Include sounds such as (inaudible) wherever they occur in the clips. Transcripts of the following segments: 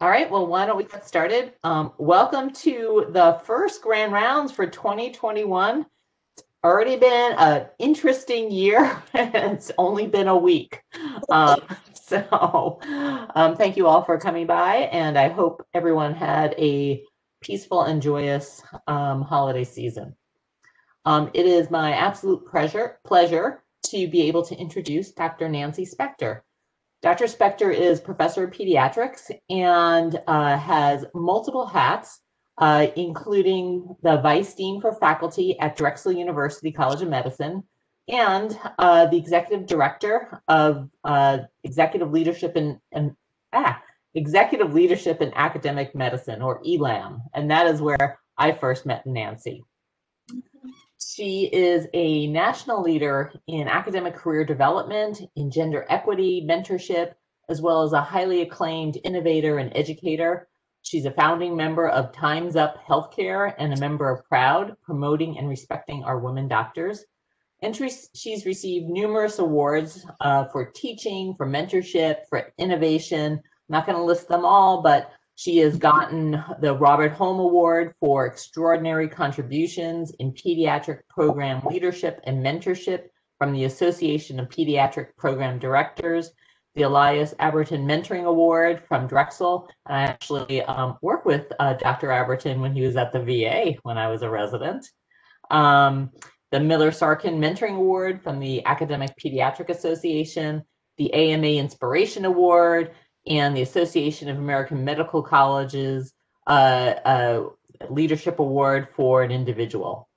All right, well, why don't we get started? Um, welcome to the first grand rounds for 2021. It's already been an interesting year. (laughs) it's only been a week. Um, (laughs) so um, thank you all for coming by, and I hope everyone had a peaceful and joyous um, holiday season. Um, it is my absolute pleasure, pleasure to be able to introduce Dr. Nancy Spector. Dr. Spector is professor of pediatrics and uh, has multiple hats, uh, including the vice dean for faculty at Drexel University College of Medicine and uh, the executive director of uh, executive leadership in, in ah, executive leadership in academic medicine or ELAM, and that is where I first met Nancy. She is a national leader in academic career development, in gender equity, mentorship, as well as a highly acclaimed innovator and educator. She's a founding member of Time's Up Healthcare and a member of Proud, promoting and respecting our women doctors. And she's received numerous awards uh, for teaching, for mentorship, for innovation. I'm not going to list them all, but she has gotten the Robert Holm Award for extraordinary contributions in pediatric program leadership and mentorship from the Association of Pediatric Program Directors, the Elias Abrutyn Mentoring Award from Drexel. I actually um, worked with uh, Dr. Abrutyn when he was at the VA when I was a resident. Um, the Miller Sarkin Mentoring Award from the Academic Pediatric Association, the AMA Inspiration Award, and the Association of American Medical Colleges uh, uh, Leadership Award for an individual.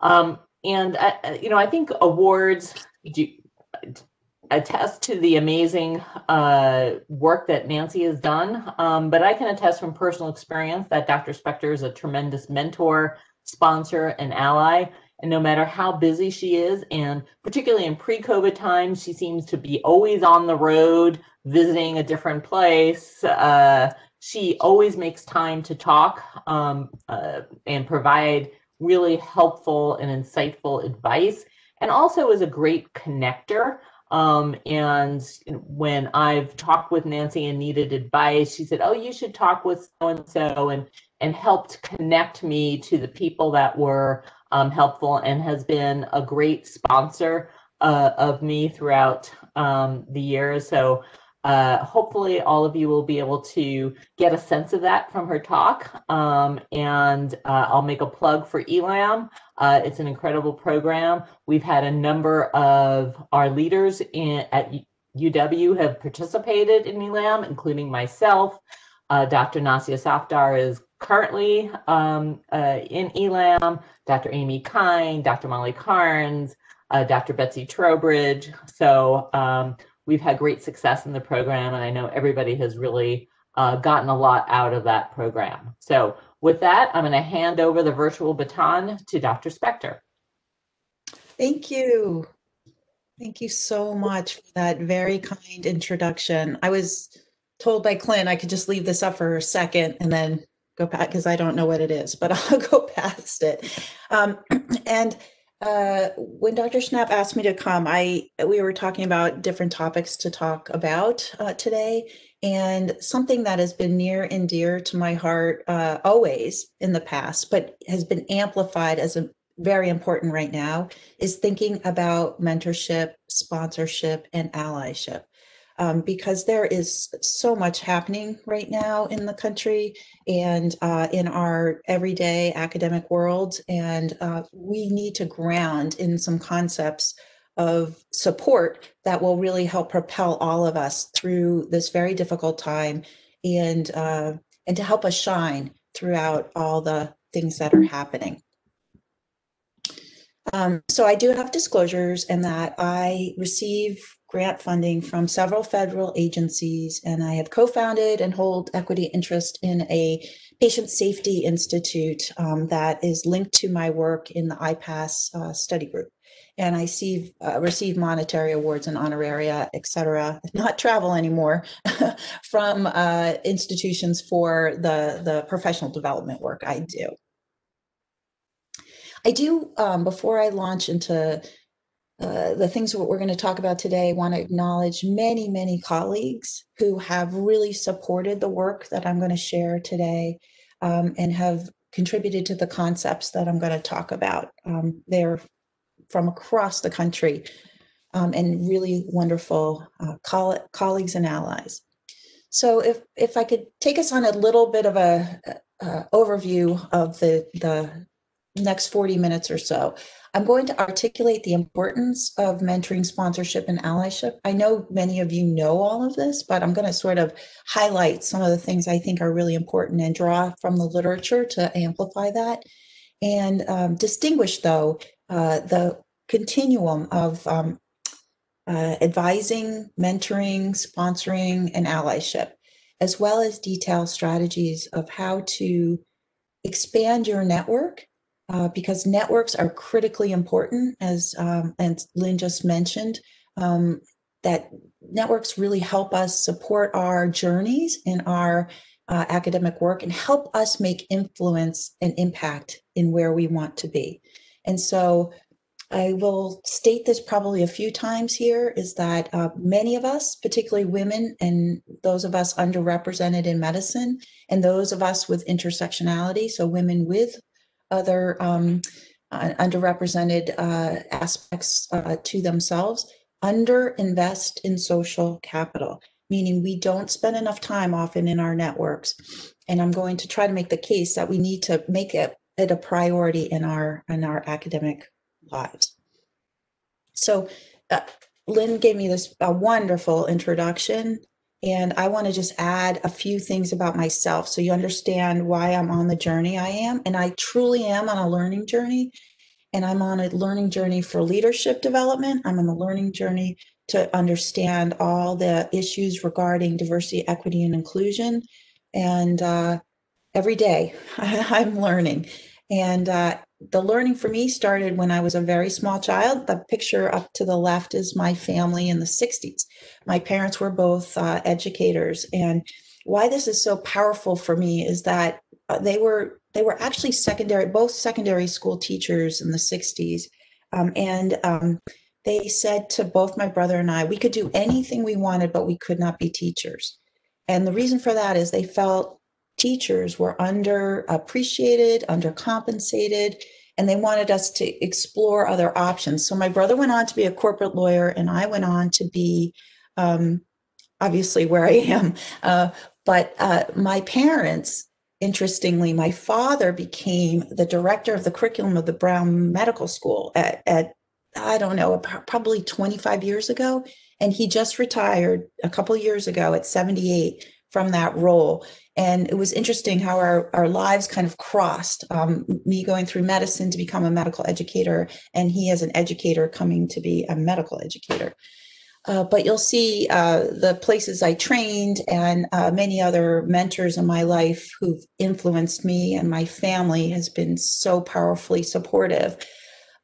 Um, and, uh, you know, I think awards do, attest to the amazing uh, work that Nancy has done, um, but I can attest from personal experience that Dr. Spector is a tremendous mentor, sponsor, and ally. And no matter how busy she is, and particularly in pre COVID times, she seems to be always on the road, visiting a different place. Uh, she always makes time to talk um, uh, and provide really helpful and insightful advice, and also is a great connector. Um, and when I've talked with Nancy and needed advice, she said, "Oh, you should talk with so and so," and and helped connect me to the people that were um, helpful and has been a great sponsor uh, of me throughout um, the years. So uh, hopefully all of you will be able to get a sense of that from her talk. Um, and uh, I'll make a plug for ELAM. Uh, it's an incredible program. We've had a number of our leaders in, at UW have participated in ELAM, including myself. Uh, Dr. Nasia Safdar is currently um, uh, in ELAM, Dr. Amy Kind, Dr. Molly Carnes, Dr. Betsy Trowbridge. So um, we've had great success in the program, and I know everybody has really uh, gotten a lot out of that program. So with that, I'm going to hand over the virtual baton to Dr. Spector. Thank you. Thank you so much for that very kind introduction. I was told by Clint I could just leave this up for a second and then go back because I don't know what it is, but (laughs) I'll go past it. Um, (clears throat) and uh, when Dr. Schnapp asked me to come, I we were talking about different topics to talk about uh, today, and something that has been near and dear to my heart uh, always in the past, but has been amplified as a very important right now is thinking about mentorship, sponsorship, and allyship um, because there is so much happening right now in the country and uh, in our everyday academic world. And uh, we need to ground in some concepts of support that will really help propel all of us through this very difficult time and uh, and to help us shine throughout all the things that are happening. Um, so I do have disclosures in that I receive grant funding from several federal agencies, and I have co-founded and hold equity interest in a patient safety institute um, that is linked to my work in the IPASS uh, study group. And I see, uh, receive monetary awards and honoraria, et cetera, not travel anymore, (laughs) from uh, institutions for the, the professional development work I do. I do, um, before I launch into uh, the things that we're going to talk about today, want to acknowledge many, many colleagues who have really supported the work that I'm going to share today um, and have contributed to the concepts that I'm going to talk about. Um, they're from across the country um, and really wonderful uh, coll- colleagues and allies. So if if I could take us on a little bit of a, a overview of the the next 40 minutes or so. I'm going to articulate the importance of mentoring, sponsorship, and allyship. I know many of you know all of this, but I'm going to sort of highlight some of the things I think are really important and draw from the literature to amplify that. And um, distinguish, though, uh, the continuum of um, uh, advising, mentoring, sponsoring, and allyship, as well as detail strategies of how to expand your network uh, because networks are critically important, as um, and Lynn just mentioned. Um, that networks really help us support our journeys in our uh, academic work and help us make influence and impact in where we want to be. And so I will state this probably a few times here is that uh, many of us, particularly women and those of us underrepresented in medicine, and those of us with intersectionality, so women with other um, uh, underrepresented uh, aspects uh, to themselves, underinvest in social capital, meaning we don't spend enough time often in our networks. And I'm going to try to make the case that we need to make it, it a priority in our in our academic lives. So uh, Lynn gave me this a wonderful introduction and I want to just add a few things about myself so you understand why I'm on the journey I am. And I truly am on a learning journey. And I'm on a learning journey for leadership development. I'm on a learning journey to understand all the issues regarding diversity, equity, and inclusion. And uh, every day (laughs) I'm learning. And uh, the learning for me started when I was a very small child. The picture up to the left is my family in the 60s. My parents were both uh, educators. And why this is so powerful for me is that uh, they were they were actually secondary, both secondary school teachers in the 60s. Um, and um, they said to both my brother and I, we could do anything we wanted, but we could not be teachers. And the reason for that is they felt teachers were underappreciated, undercompensated, and they wanted us to explore other options. So my brother went on to be a corporate lawyer, and I went on to be um, obviously where I am. Uh, but uh, my parents, interestingly, my father became the director of the curriculum of the Brown Medical School at, at I don't know, probably 25 years ago. And he just retired a couple years ago at 78 from that role. And it was interesting how our, our lives kind of crossed. Um, me going through medicine to become a medical educator, and he as an educator coming to be a medical educator. Uh, but you'll see uh, the places I trained and uh, many other mentors in my life who've influenced me, and my family has been so powerfully supportive.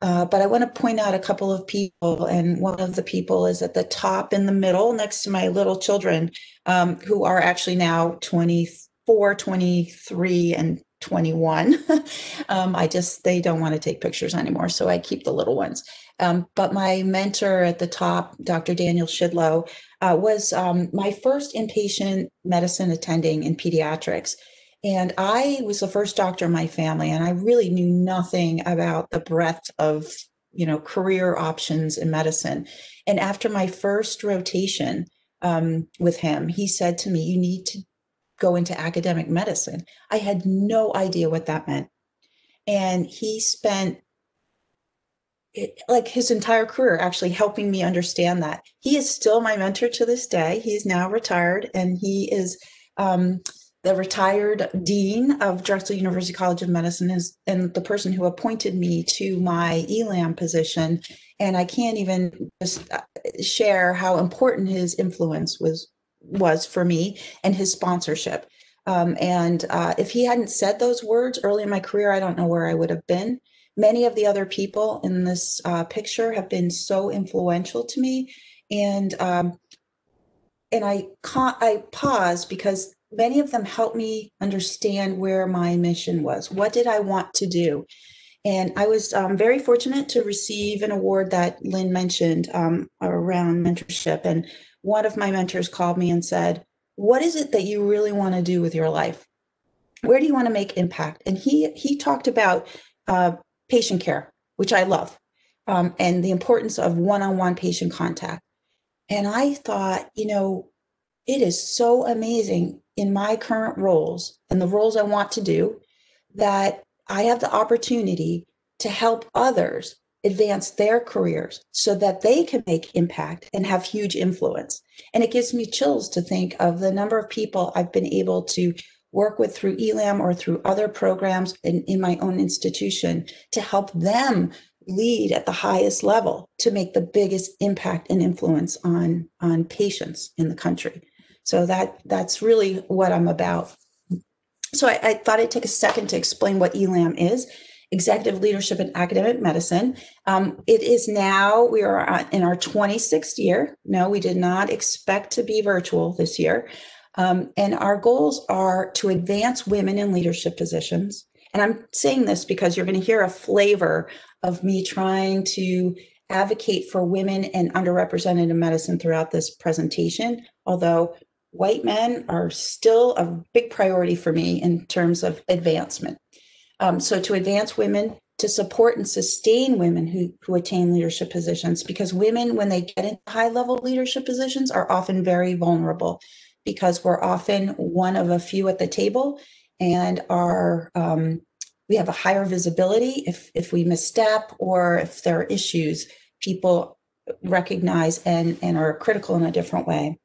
Uh, but I want to point out a couple of people, and one of the people is at the top in the middle next to my little children, um, who are actually now 24, 23, and 21. (laughs) um, I just, they don't want to take pictures anymore, so I keep the little ones. Um, but my mentor at the top, Dr. Daniel Schidlow, uh, was um, my first inpatient medicine attending in pediatrics. And I was the first doctor in my family, and I really knew nothing about the breadth of, you know, career options in medicine. And after my first rotation um, with him, he said to me, "You need to go into academic medicine." I had no idea what that meant, and he spent it, like his entire career actually helping me understand that. He is still my mentor to this day. He's now retired, and he is. Um, the retired dean of Drexel University College of Medicine is and the person who appointed me to my ELAM position. And I can't even just uh, share how important his influence was was for me and his sponsorship. Um, and uh, if he hadn't said those words early in my career, I don't know where I would have been. Many of the other people in this uh, picture have been so influential to me, and um, and I I pause because many of them helped me understand where my mission was. What did I want to do? And I was um, very fortunate to receive an award that Lynn mentioned um, around mentorship. And one of my mentors called me and said, What is it that you really want to do with your life? Where do you want to make impact? And he he talked about uh, patient care, which I love, um, and the importance of one-on-one patient contact. And I thought, you know, it is so amazing in my current roles and the roles I want to do that I have the opportunity to help others advance their careers so that they can make impact and have huge influence. And it gives me chills to think of the number of people I've been able to work with through ELAM or through other programs in, in my own institution to help them lead at the highest level to make the biggest impact and influence on, on patients in the country. So that that's really what I'm about. So I, I thought I'd take a second to explain what ELAM is. Executive Leadership in Academic Medicine. Um, it is now, we are in our 26th year. No, we did not expect to be virtual this year. Um, and our goals are to advance women in leadership positions. And I'm saying this because you're going to hear a flavor of me trying to advocate for women and underrepresented in medicine throughout this presentation, although white men are still a big priority for me in terms of advancement. Um, so to advance women, to support and sustain women who, who attain leadership positions, because women, when they get into high level leadership positions, are often very vulnerable because we're often one of a few at the table and are um, we have a higher visibility if if we misstep or if there are issues people recognize and and are critical in a different way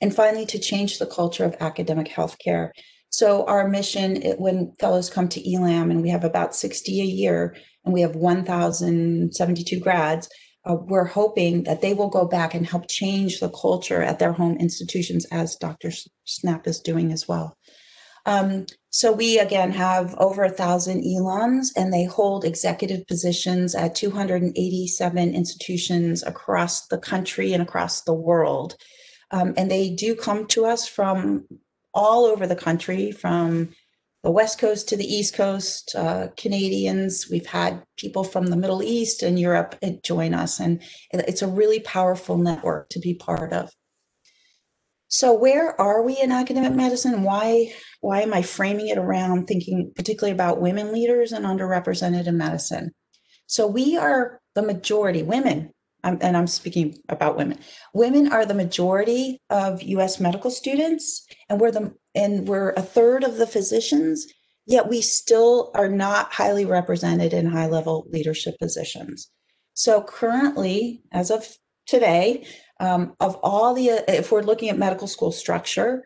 and finally, to change the culture of academic healthcare. So our mission, it, when fellows come to ELAM, and we have about 60 a year, and we have 1,072 grads, uh, we're hoping that they will go back and help change the culture at their home institutions, as Dr. Schnapp is doing as well. Um, so we again have over a thousand ELAMs, and they hold executive positions at 287 institutions across the country and across the world. Um, and they do come to us from all over the country, from the West Coast to the East Coast, uh, Canadians. We've had people from the Middle East and Europe uh, join us, and it's a really powerful network to be part of. So, where are we in academic medicine? Why why am I framing it around thinking particularly about women leaders and underrepresented in medicine? So, we are the majority women I'm, and I'm speaking about women. Women are the majority of U.S. medical students, and we're the and we're a third of the physicians. Yet we still are not highly represented in high level leadership positions. So currently, as of today, um, of all the if we're looking at medical school structure,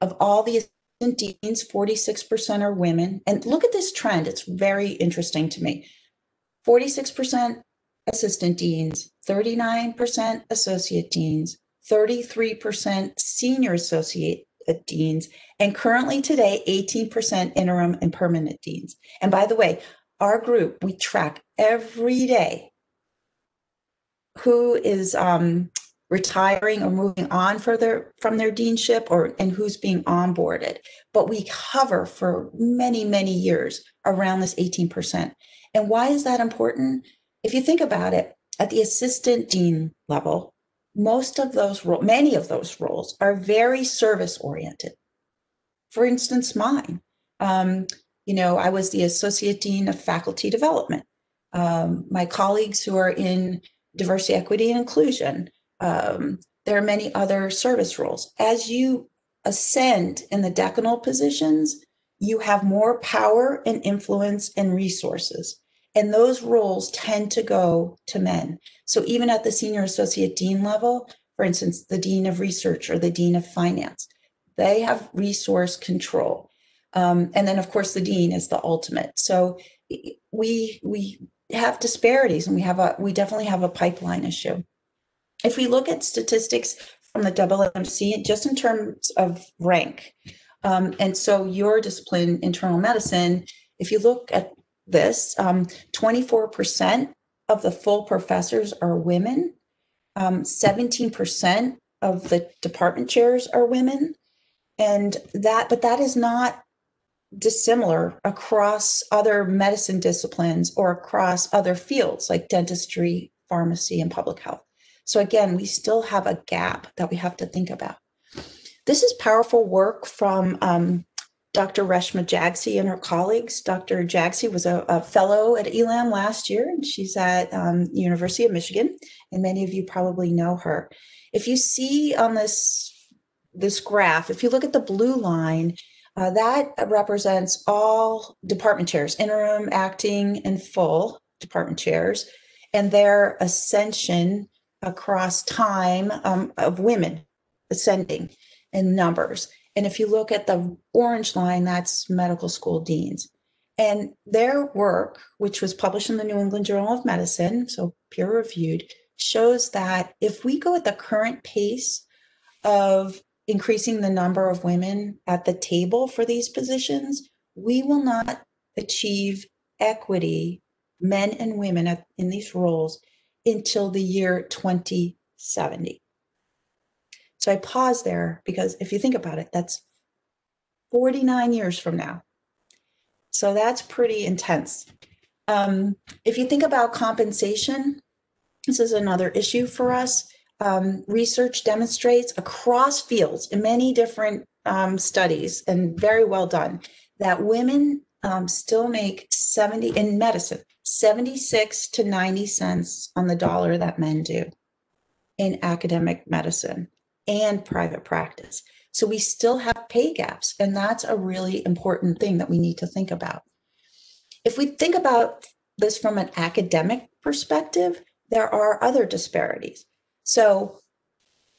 of all the assistant deans, 46% are women. And look at this trend; it's very interesting to me. 46% assistant deans, 39% associate deans, 33% senior associate deans, and currently today, 18% interim and permanent deans. And by the way, our group, we track every day who is um, retiring or moving on further from their deanship or and who's being onboarded. But we hover for many, many years around this 18%. And why is that important? If you think about it, at the assistant dean level, most of those roles, many of those roles are very service oriented. For instance, mine. Um, you know, I was the associate dean of faculty development. Um, my colleagues who are in diversity, equity, and inclusion. Um, there are many other service roles. As you ascend in the decanal positions, you have more power and influence and resources. And those roles tend to go to men. So even at the senior associate dean level, for instance, the dean of research or the dean of finance, they have resource control. Um, and then, of course, the dean is the ultimate. So we we have disparities, and we have a we definitely have a pipeline issue. If we look at statistics from the WMC, just in terms of rank, um, and so your discipline, internal medicine, if you look at this. Um, 24% of the full professors are women. Um, 17% of the department chairs are women. And that, but that is not dissimilar across other medicine disciplines or across other fields like dentistry, pharmacy, and public health. So, again, we still have a gap that we have to think about. This is powerful work from um, Dr. Reshma Jagsi and her colleagues. Dr. Jagsi was a, a, fellow at ELAM last year, and she's at um, University of Michigan, and many of you probably know her. If you see on this this graph, if you look at the blue line, uh, that represents all department chairs, interim, acting, and full department chairs, and their ascension across time um, of women ascending in numbers. And if you look at the orange line, that's medical school deans. And their work, which was published in the New England Journal of Medicine, so peer reviewed, shows that if we go at the current pace of increasing the number of women at the table for these positions, we will not achieve equity, men and women at, in these roles, until the year 2070. So I pause there because if you think about it, that's 49 years from now. So that's pretty intense. Um, if you think about compensation, this is another issue for us. Um, research demonstrates across fields in many different um, studies and very well done that women um, still make 70 in medicine 76 to 90 cents on the dollar that men do in academic medicine and private practice. So we still have pay gaps, and that's a really important thing that we need to think about. If we think about this from an academic perspective, there are other disparities. So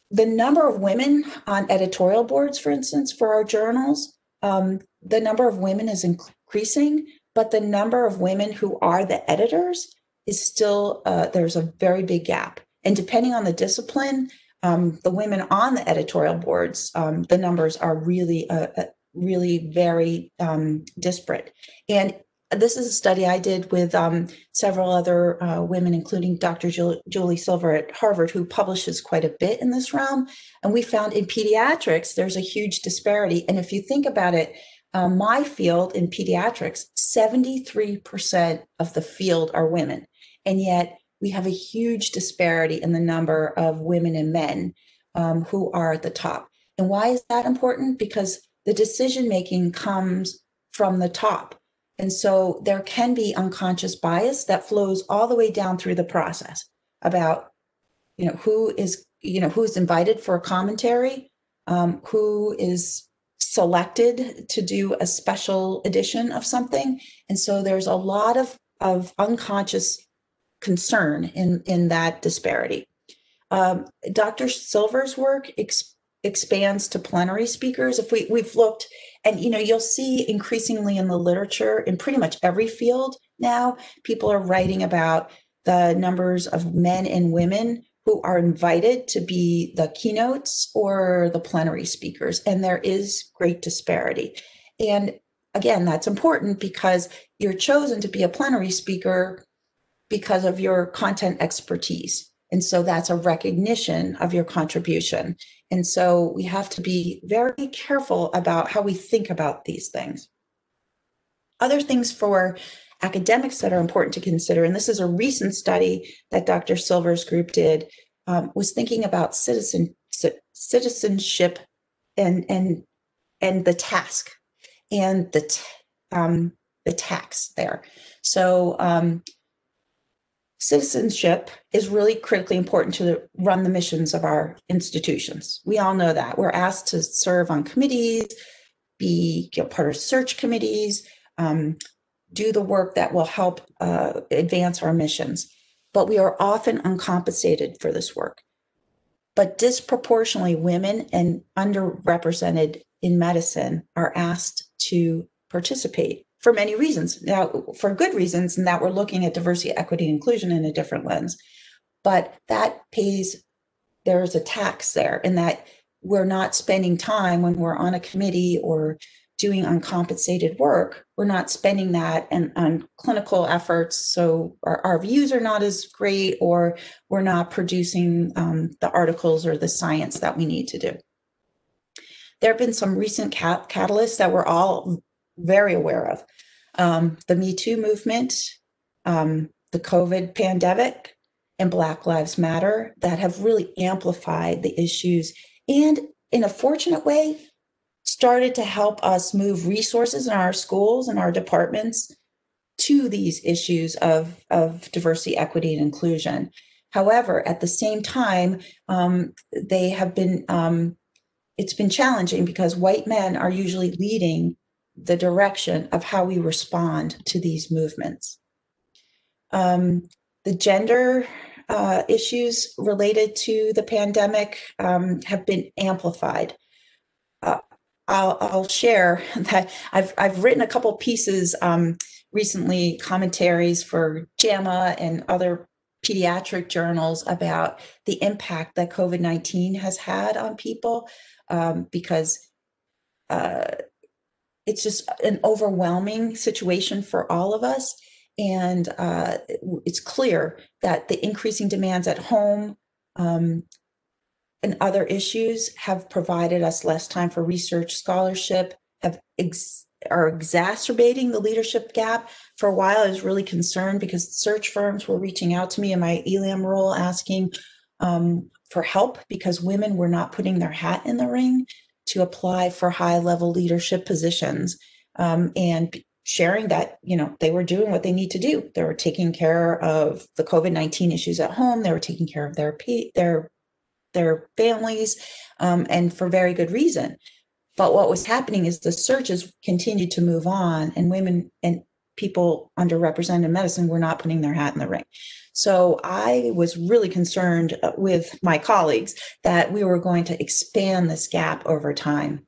the number of women on editorial boards, for instance, for our journals, um, the number of women is increasing, but the number of women who are the editors is still, uh, there's a very big gap. And depending on the discipline, um, the women on the editorial boards, um, the numbers are really, uh, uh, really very um, disparate. And this is a study I did with um, several other uh, women, including Dr. Julie Silver at Harvard, who publishes quite a bit in this realm. And we found in pediatrics, there's a huge disparity. And if you think about it, uh, my field in pediatrics, 73% of the field are women. And yet we have a huge disparity in the number of women and men um, who are at the top. And why is that important? Because the decision making comes from the top. And so there can be unconscious bias that flows all the way down through the process about, you know, who is, you know, who's invited for a commentary, um, who is selected to do a special edition of something. And so there's a lot of, of unconscious concern in, in that disparity. Um, Dr. Silver's work ex- expands to plenary speakers. If we, we've looked, and you know, you'll see increasingly in the literature in pretty much every field now, people are writing about the numbers of men and women who are invited to be the keynotes or the plenary speakers. And there is great disparity. And again, that's important because you're chosen to be a plenary speaker because of your content expertise. And so that's a recognition of your contribution. And so we have to be very careful about how we think about these things. Other things for academics that are important to consider, and this is a recent study that Dr. Silver's group did, um, was thinking about citizen citizenship and and and the task and the um, the tax there. So um, citizenship is really critically important to run the missions of our institutions. We all know that. We're asked to serve on committees, be you know, part of search committees, um, do the work that will help uh, advance our missions. But we are often uncompensated for this work. But disproportionately, women and underrepresented in medicine are asked to participate for many reasons. Now, for good reasons, and that we're looking at diversity, equity, inclusion in a different lens. But that pays, there's a tax there, in that we're not spending time when we're on a committee or doing uncompensated work. We're not spending that and on clinical efforts. So our, our, views are not as great, or we're not producing um, the articles or the science that we need to do. There have been some recent cat- catalysts that we're all very aware of. Um, the Me Too movement, um, the COVID pandemic, and Black Lives Matter that have really amplified the issues and, in a fortunate way, started to help us move resources in our schools and our departments to these issues of, of diversity, equity, and inclusion. However, at the same time, um, they have been, um, it's been challenging because white men are usually leading the direction of how we respond to these movements. Um, the gender uh, issues related to the pandemic um, have been amplified. Uh, I'll, I'll, share (laughs) that I've, I've written a couple pieces um, recently, commentaries for JAMA and other pediatric journals about the impact that COVID 19 has had on people um, because uh, it's just an overwhelming situation for all of us. And uh, it's clear that the increasing demands at home um, and other issues have provided us less time for research, scholarship, have ex- are exacerbating the leadership gap. For a while, I was really concerned because search firms were reaching out to me in my ELAM role asking um, for help because women were not putting their hat in the ring to apply for high level leadership positions um, and sharing that you know they were doing what they need to do. They were taking care of the covid-19 issues at home. They were taking care of their their their families um, and for very good reason. But what was happening is the searches continued to move on and women and people underrepresented in medicine were not putting their hat in the ring so I was really concerned uh, with my colleagues that we were going to expand this gap over time.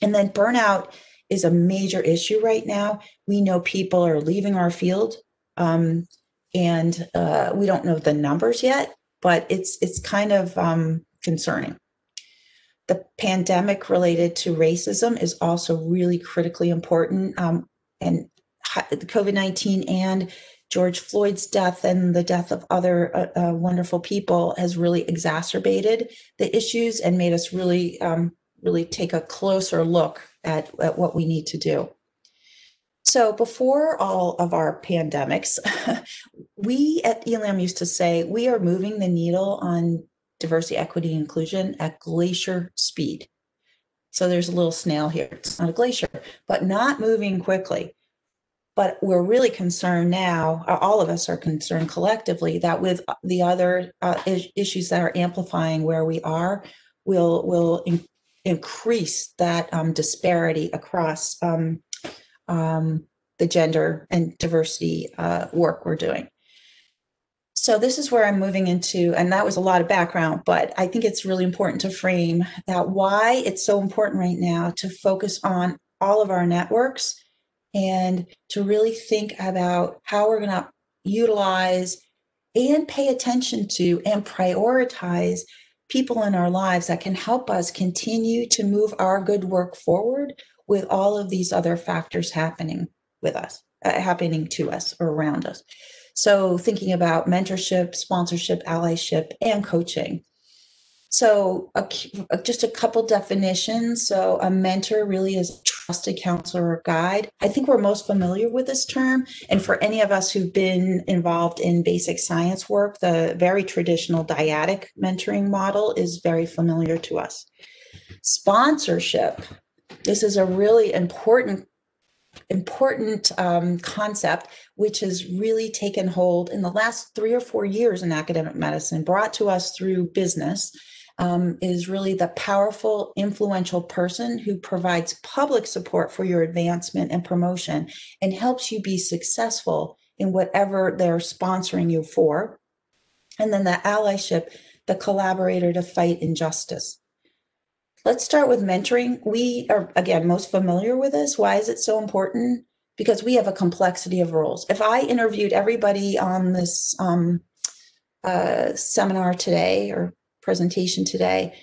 And then burnout is a major issue right now. We know people are leaving our field, um, and uh, we don't know the numbers yet, but it's it's kind of um, concerning. The pandemic related to racism is also really critically important, um, and COVID nineteen and George Floyd's death and the death of other uh, uh, wonderful people has really exacerbated the issues and made us really, um, really take a closer look at, at what we need to do. So before all of our pandemics, (laughs) we at ELAM used to say we are moving the needle on diversity, equity, inclusion at glacier speed. So there's a little snail here. It's not a glacier, but not moving quickly. But we're really concerned now, uh, all of us are concerned collectively that with the other uh, issues that are amplifying where we are, will will in- increase that um, disparity across um, um, the gender and diversity uh, work we're doing. So this is where I'm moving into, and that was a lot of background, but I think it's really important to frame that why it's so important right now to focus on all of our networks and to really think about how we're going to utilize and pay attention to and prioritize people in our lives that can help us continue to move our good work forward with all of these other factors happening with us, uh, happening to us or around us. So, thinking about mentorship, sponsorship, allyship, and coaching. So, a, just a couple definitions. So, a mentor really is a trusted counselor or guide. I think we're most familiar with this term. And for any of us who've been involved in basic science work, the very traditional dyadic mentoring model is very familiar to us. Sponsorship. This is a really important important um, concept which has really taken hold in the last three or four years in academic medicine brought to us through business um, is really the powerful, influential person who provides public support for your advancement and promotion and helps you be successful in whatever they're sponsoring you for. And then the allyship, the collaborator to fight injustice. Let's start with mentoring. We are, again, most familiar with this. Why is it so important? Because we have a complexity of roles. If I interviewed everybody on this um, uh, seminar today or presentation today,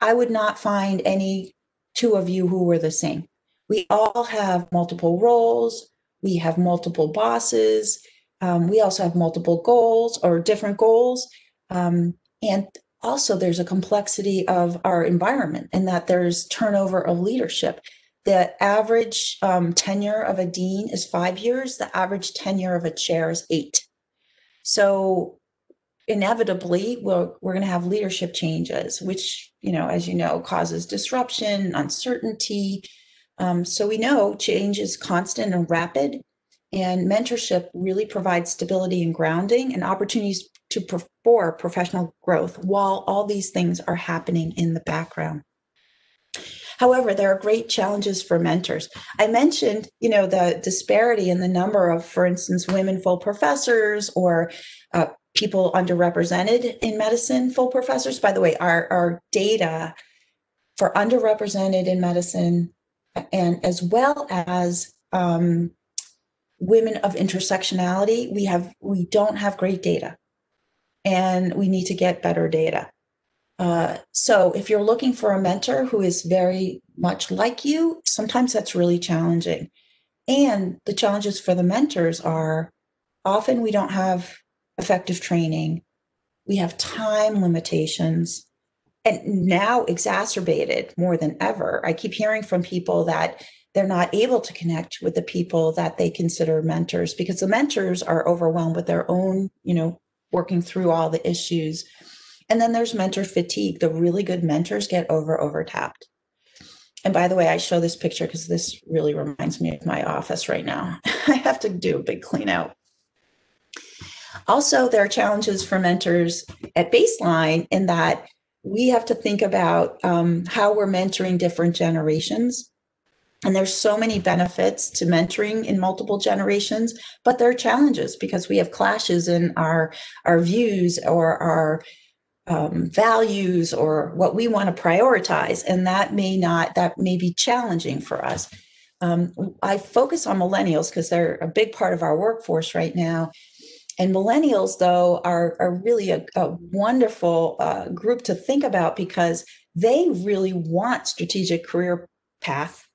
I would not find any two of you who were the same. We all have multiple roles, we have multiple bosses, um, we also have multiple goals or different goals. Um, and also, there's a complexity of our environment and that there's turnover of leadership. the average um, tenure of a dean is five years. The average tenure of a chair is eight. So inevitably, we're, we're going to have leadership changes, which, you know, as you know, causes disruption, uncertainty. Um, so we know change is constant and rapid. And mentorship really provides stability and grounding and opportunities to for professional growth while all these things are happening in the background. However, there are great challenges for mentors. I mentioned, you know, the disparity in the number of, for instance, women full professors or uh, people underrepresented in medicine full professors. By the way, our, our data for underrepresented in medicine and as well as um, women of intersectionality, we have we don't have great data, and we need to get better data. Uh, so if you're looking for a mentor who is very much like you, sometimes that's really challenging. And the challenges for the mentors are often we don't have effective training, we have time limitations, and now exacerbated more than ever. I keep hearing from people that they're not able to connect with the people that they consider mentors because the mentors are overwhelmed with their own, you know, working through all the issues and then there's mentor fatigue. The really good mentors get over overtapped. And by the way, I show this picture because this really reminds me of my office right now. (laughs) I have to do a big clean out. Also, there are challenges for mentors at baseline in that we have to think about um, how we're mentoring different generations. And there's so many benefits to mentoring in multiple generations, but there are challenges because we have clashes in our our views or our um, values or what we want to prioritize and that may not that may be challenging for us um, i focus on millennials because they're a big part of our workforce right now and millennials though are, are really a, a wonderful uh, group to think about because they really want strategic career path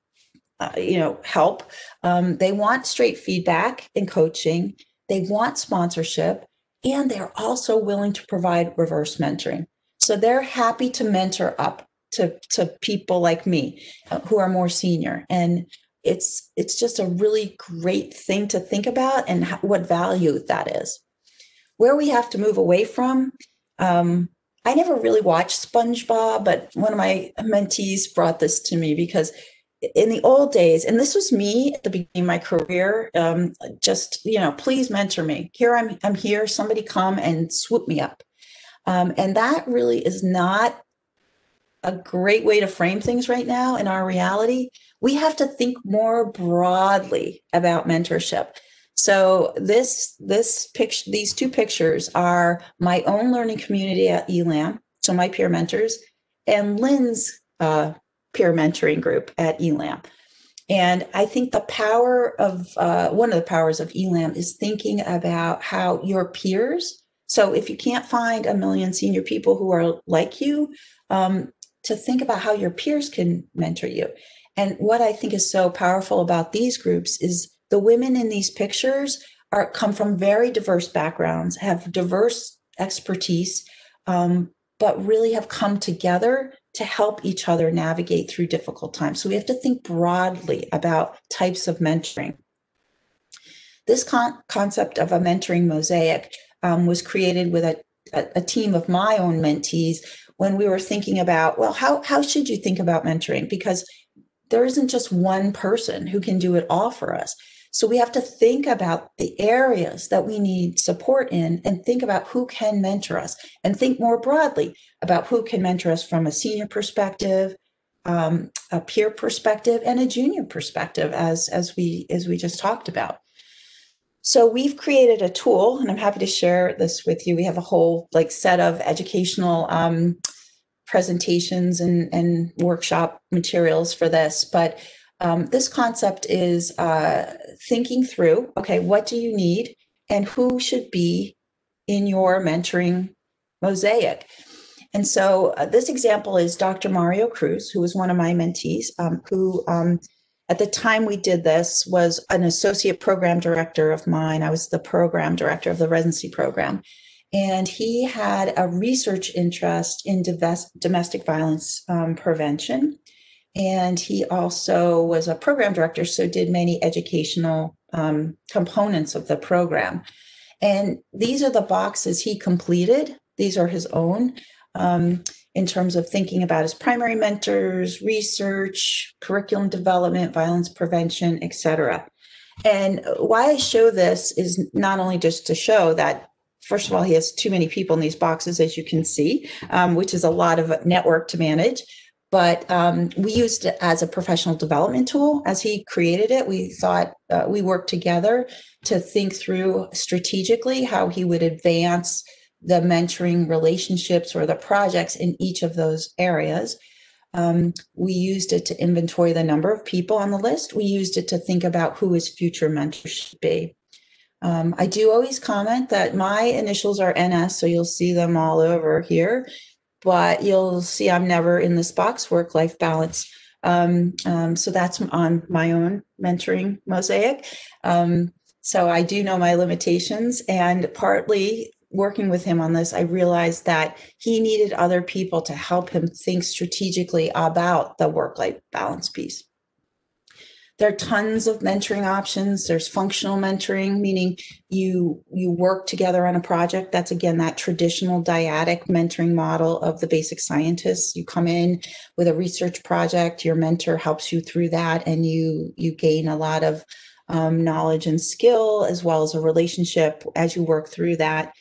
uh, you know help um, they want straight feedback and coaching they want sponsorship and they're also willing to provide reverse mentoring. So they're happy to mentor up to, to people like me uh, who are more senior. And it's it's just a really great thing to think about and how, what value that is. Where we have to move away from, um, I never really watched SpongeBob, but one of my mentees brought this to me because in the old days, and this was me at the beginning of my career, um, just you know, please mentor me. Here I'm, I'm here. Somebody come and swoop me up, um, and that really is not a great way to frame things right now in our reality. We have to think more broadly about mentorship. So this this picture, these two pictures are my own learning community at ELAM, so my peer mentors, and Lynn's uh, peer mentoring group at ELAM. And I think the power of uh, one of the powers of ELAM is thinking about how your peers. So if you can't find a million senior people who are like you, um, to think about how your peers can mentor you. And what I think is so powerful about these groups is the women in these pictures are come from very diverse backgrounds, have diverse expertise, um, but really have come together to help each other navigate through difficult times. So we have to think broadly about types of mentoring. This con- concept of a mentoring mosaic um, was created with a, a, a team of my own mentees when we were thinking about, well, how, how should you think about mentoring? Because there isn't just one person who can do it all for us. So we have to think about the areas that we need support in and think about who can mentor us and think more broadly about who can mentor us from a senior perspective, um, a peer perspective, and a junior perspective, as, as, we, as we just talked about. So we've created a tool, and I'm happy to share this with you. We have a whole like set of educational um, presentations and, and workshop materials for this, but um, this concept is uh, thinking through okay, what do you need and who should be in your mentoring mosaic? And so uh, this example is Dr. Mario Cruz, who was one of my mentees, um, who um, at the time we did this was an associate program director of mine. I was the program director of the residency program. And he had a research interest in domestic violence um, prevention and he also was a program director, so did many educational um, components of the program. And these are the boxes he completed. These are his own um, in terms of thinking about his primary mentors, research, curriculum development, violence prevention, etc. And why I show this is not only just to show that first of all, he has too many people in these boxes, as you can see, um, which is a lot of network to manage. But um, we used it as a professional development tool. As he created it we thought uh, we worked together to think through strategically how he would advance the mentoring relationships or the projects in each of those areas. Um, we used it to inventory the number of people on the list. We used it to think about who his future mentors should be um, i do always comment that my initials are ns so you'll see them all over here but you'll see I'm never in this box work life balance. Um, um, so that's on my own mentoring mosaic. Um, so I do know my limitations, and partly working with him on this, I realized that he needed other people to help him think strategically about the work life balance piece. There are tons of mentoring options. There's functional mentoring, meaning you you work together on a project. That's again that traditional dyadic mentoring model of the basic scientists. You come in with a research project, your mentor helps you through that, and you you gain a lot of um, knowledge and skill as well as a relationship as you work through that.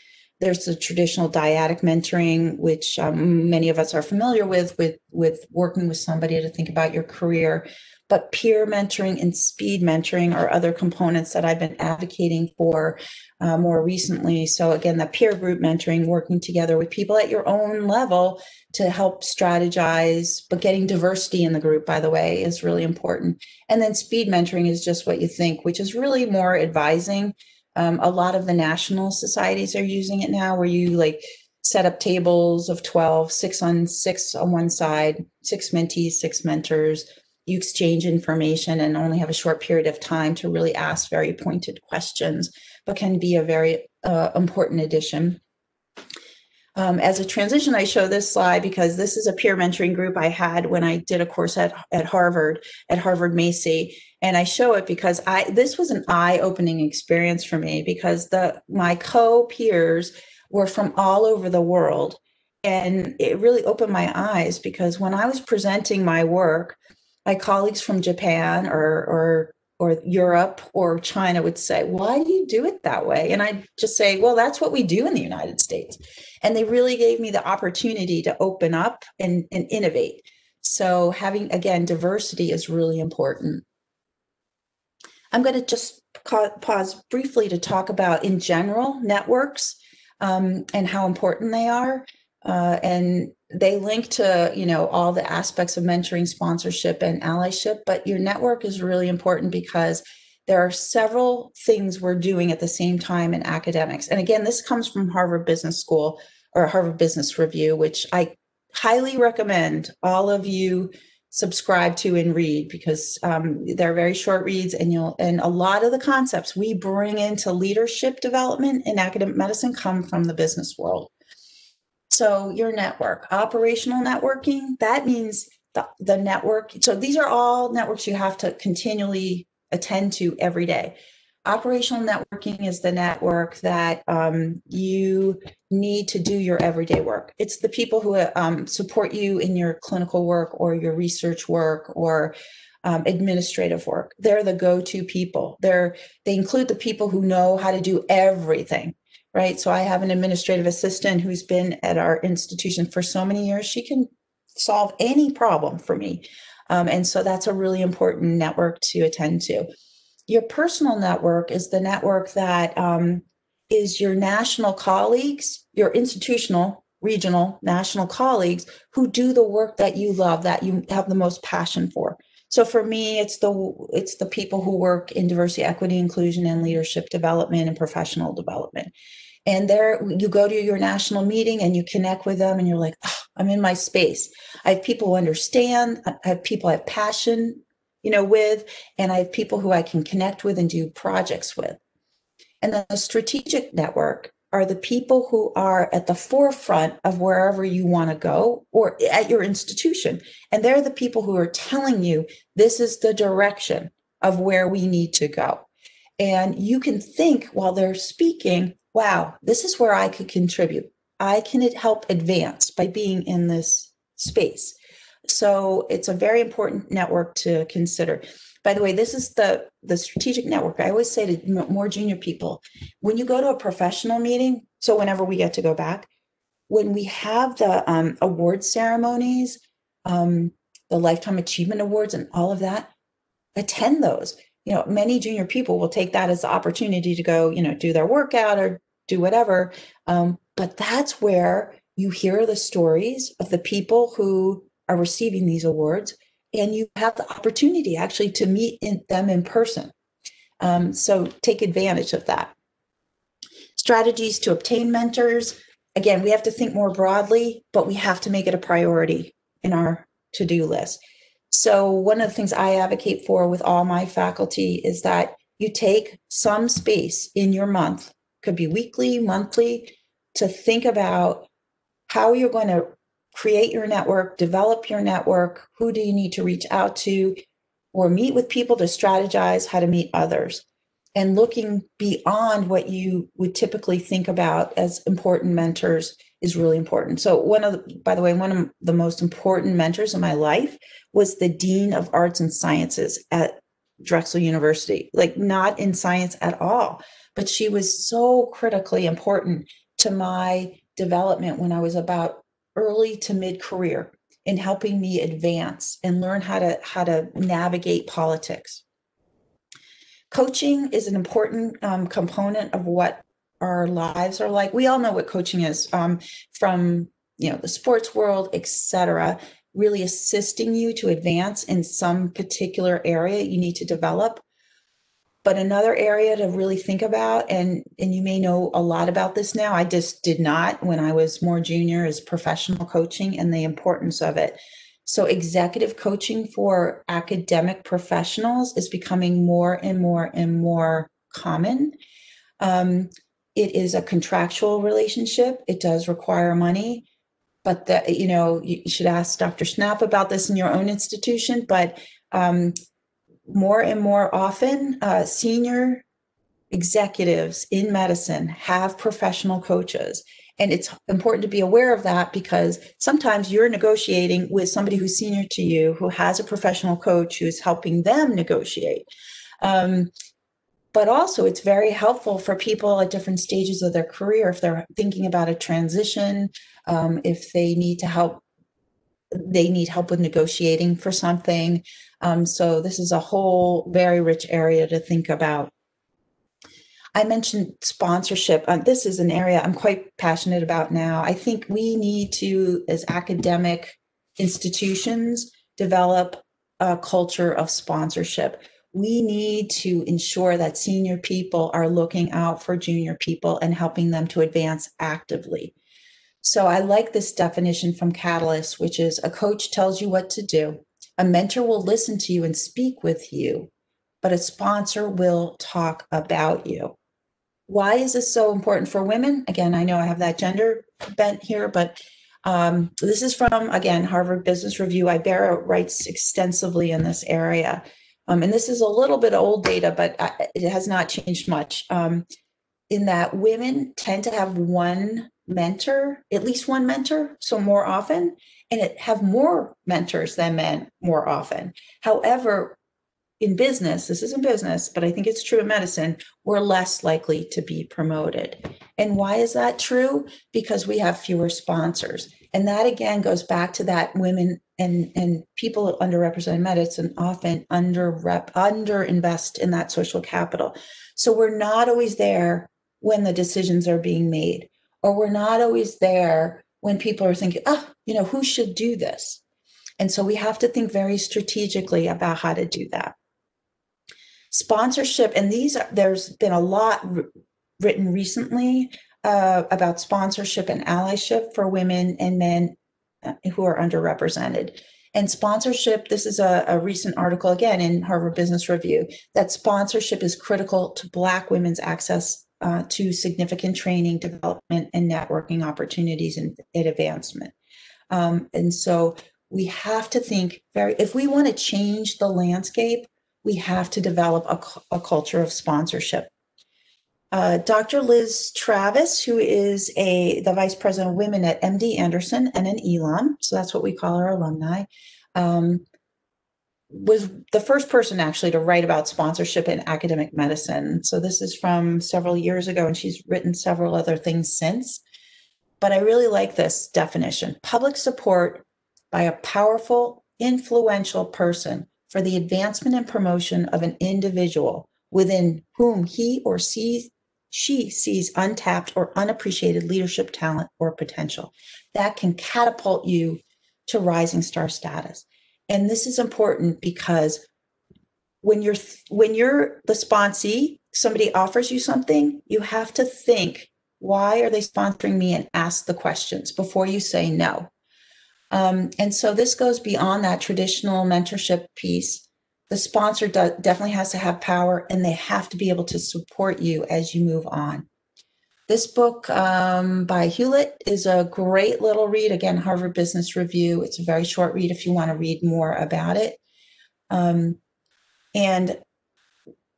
There's the traditional dyadic mentoring, which um, many of us are familiar with, with with working with somebody to think about your career but peer mentoring and speed mentoring are other components that I've been advocating for uh, more recently. So, again, the peer group mentoring, working together with people at your own level to help strategize, but getting diversity in the group, by the way, is really important. And then speed mentoring is just what you think, which is really more advising. Um, a lot of the national societies are using it now where you like set up tables of 12, six on six on one side, six mentees, six mentors, you exchange information and only have a short period of time to really ask very pointed questions, but can be a very uh, important addition. Um, as a transition, I show this slide because this is a peer mentoring group I had when I did a course at, at Harvard, at Harvard Macy. And I show it because I this was an eye-opening experience for me because the my co-peers were from all over the world. And it really opened my eyes because when I was presenting my work, my colleagues from Japan or or or Europe or China would say, "Why do you do it that way?" And I just say, "Well, that's what we do in the United States." And they really gave me the opportunity to open up and, and innovate. So having again diversity is really important. I'm going to just pause briefly to talk about in general networks um, and how important they are. Uh, and they link to you know all the aspects of mentoring sponsorship and allyship but your network is really important because there are several things we're doing at the same time in academics and again this comes from harvard business school or harvard business review which i highly recommend all of you subscribe to and read because um, they're very short reads and you'll and a lot of the concepts we bring into leadership development in academic medicine come from the business world so your network, operational networking, that means the, the network. So these are all networks you have to continually attend to every day. Operational networking is the network that um, you need to do your everyday work. It's the people who um, support you in your clinical work or your research work or um, administrative work. They're the go-to people. They're they include the people who know how to do everything right? So I have an administrative assistant who's been at our institution for so many years. She can solve any problem for me. Um, and so that's a really important network to attend to. Your personal network is the network that um, is your national colleagues, your institutional, regional, national colleagues who do the work that you love, that you have the most passion for. So for me, it's the it's the people who work in diversity, equity, inclusion, and leadership development and professional development. And there you go to your national meeting and you connect with them and you're like, oh, I'm in my space. I have people who understand, I have people I have passion, you know, with, and I have people who I can connect with and do projects with. And the strategic network are the people who are at the forefront of wherever you want to go or at your institution. And they're the people who are telling you this is the direction of where we need to go. And you can think while they're speaking, wow, this is where I could contribute. I can help advance by being in this space. So it's a very important network to consider. By the way, this is the the strategic network. I always say to more junior people, when you go to a professional meeting, so whenever we get to go back, when we have the um, award ceremonies, um, the lifetime achievement awards, and all of that, attend those. You know, many junior people will take that as the opportunity to go, you know, do their workout or do whatever. Um, but that's where you hear the stories of the people who are receiving these awards and you have the opportunity actually to meet in, them in person. Um, so take advantage of that. Strategies to obtain mentors. Again, we have to think more broadly, but we have to make it a priority in our to do list. So, one of the things I advocate for with all my faculty is that you take some space in your month, could be weekly, monthly, to think about how you're going to create your network, develop your network. Who do you need to reach out to or meet with people to strategize how to meet others? And looking beyond what you would typically think about as important mentors is really important. So, one of the, by the way, one of the most important mentors in my life was the Dean of Arts and Sciences at Drexel University, like not in science at all, but she was so critically important to my development when I was about early to mid career in helping me advance and learn how to how to navigate politics. Coaching is an important um, component of what our lives are like. We all know what coaching is um, from you know the sports world etc really assisting you to advance in some particular area you need to develop but another area to really think about, and and you may know a lot about this now. I just did not when I was more junior is professional coaching and the importance of it. So executive coaching for academic professionals is becoming more and more and more common. Um, it is a contractual relationship. It does require money, but that you know you should ask Dr. Schnapp about this in your own institution. But um, more and more often, uh, senior executives in medicine have professional coaches. And it's important to be aware of that because sometimes you're negotiating with somebody who's senior to you, who has a professional coach who's helping them negotiate. Um, but also, it's very helpful for people at different stages of their career if they're thinking about a transition, um, if they need to help they need help with negotiating for something. Um, so this is a whole very rich area to think about. I mentioned sponsorship. Uh, this is an area I'm quite passionate about now. I think we need to, as academic institutions, develop a culture of sponsorship. We need to ensure that senior people are looking out for junior people and helping them to advance actively. So I like this definition from Catalyst, which is a coach tells you what to do, a mentor will listen to you and speak with you, but a sponsor will talk about you. Why is this so important for women? Again, I know I have that gender bent here, but um, this is from, again, Harvard Business Review. Ibarra writes extensively in this area. Um, and this is a little bit old data, but uh, it has not changed much. Um, in that women tend to have one mentor, at least one mentor, so more often, and it have more mentors than men more often. However, in business, this isn't business, but I think it's true in medicine, we're less likely to be promoted. And why is that true? Because we have fewer sponsors. And that again goes back to that women and, and people underrepresented in medicine often under rep, under invest in that social capital. So we're not always there when the decisions are being made or we're not always there when people are thinking, oh, you know, who should do this? And so we have to think very strategically about how to do that. Sponsorship, and these are, there's been a lot written recently uh, about sponsorship and allyship for women and men uh, who are underrepresented. And sponsorship, this is a, a, recent article again in Harvard Business Review, that sponsorship is critical to Black women's access uh, to significant training, development, and networking opportunities and, advancement. Um, and so we have to think very, if we want to change the landscape, we have to develop a, a culture of sponsorship. Uh, Dr. Liz Travis, who is a the vice president of women at MD Anderson and an ELAM, so that's what we call our alumni, um, was the first person actually to write about sponsorship in academic medicine. So this is from several years ago, and she's written several other things since. But I really like this definition public support by a powerful, influential person for the advancement and promotion of an individual within whom he or she, she sees untapped or unappreciated leadership talent or potential. That can catapult you to rising star status. And this is important because when you're when you're the sponsee, somebody offers you something, you have to think, why are they sponsoring me and ask the questions before you say no. Um, and so this goes beyond that traditional mentorship piece. The sponsor do- definitely has to have power and they have to be able to support you as you move on. This book um, by Hewlett is a great little read. Again, Harvard Business Review. It's a very short read if you want to read more about it. Um, and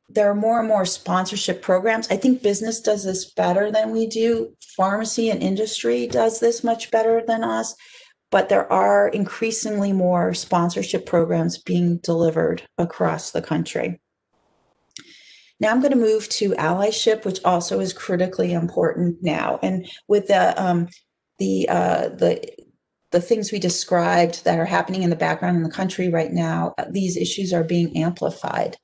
there are more and more sponsorship programs. I think business does this better than we do. Pharmacy and industry does this much better than us. But there are increasingly more sponsorship programs being delivered across the country. Now I'm going to move to allyship, which also is critically important now. And with the um, the uh, the the things we described that are happening in the background in the country right now, these issues are being amplified.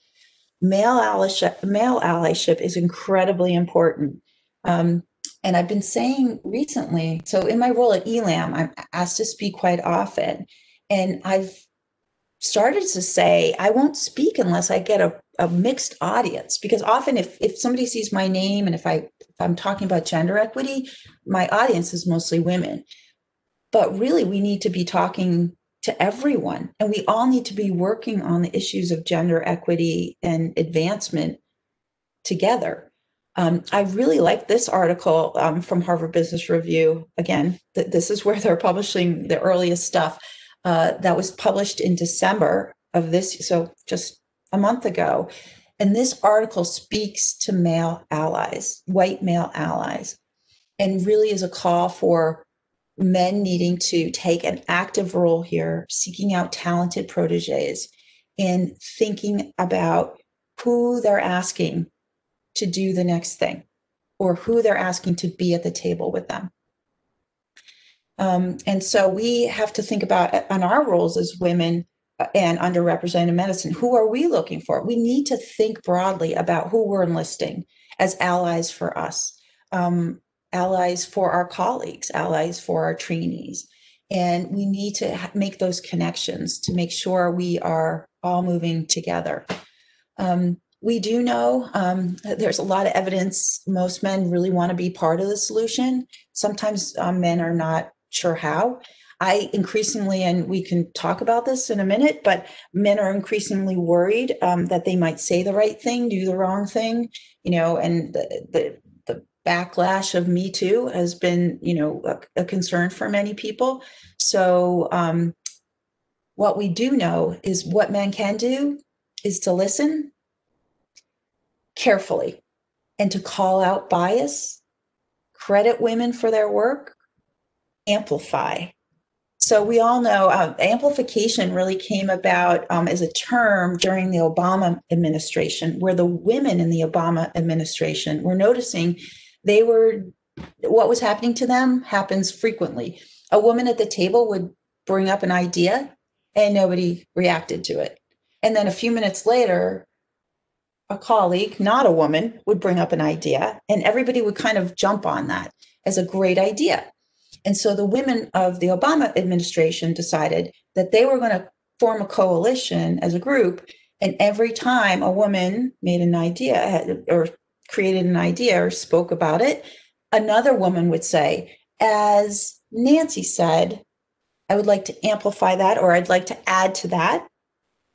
Male allyship, male allyship is incredibly important. Um, and I've been saying recently, so in my role at ELAM, I'm asked to speak quite often. And I've started to say, I won't speak unless I get a a mixed audience because often if if somebody sees my name and if I if I'm talking about gender equity, my audience is mostly women. But really we need to be talking to everyone and we all need to be working on the issues of gender equity and advancement together. Um, I really like this article um, from Harvard Business Review. Again, th- this is where they're publishing the earliest stuff uh, that was published in December of this. So just a month ago. And this article speaks to male allies, white male allies, and really is a call for men needing to take an active role here, seeking out talented proteges and thinking about who they're asking to do the next thing or who they're asking to be at the table with them. Um, and so we have to think about on our roles as women and underrepresented medicine. Who are we looking for? We need to think broadly about who we're enlisting as allies for us, um, allies for our colleagues, allies for our trainees. And we need to make those connections to make sure we are all moving together. Um, we do know um, there's a lot of evidence most men really want to be part of the solution. Sometimes um, men are not sure how. I increasingly, and we can talk about this in a minute, but men are increasingly worried um, that they might say the right thing, do the wrong thing, you know, and the, the, the backlash of Me Too has been, you know, a, a concern for many people. So, um, what we do know is what men can do is to listen carefully and to call out bias, credit women for their work, amplify so we all know uh, amplification really came about um, as a term during the Obama administration, where the women in the Obama administration were noticing they were what was happening to them happens frequently. A woman at the table would bring up an idea and nobody reacted to it. And then a few minutes later, a colleague, not a woman, would bring up an idea and everybody would kind of jump on that as a great idea. And so the women of the Obama administration decided that they were going to form a coalition as a group. And every time a woman made an idea or created an idea or spoke about it, another woman would say, as Nancy said, I would like to amplify that or I'd like to add to that,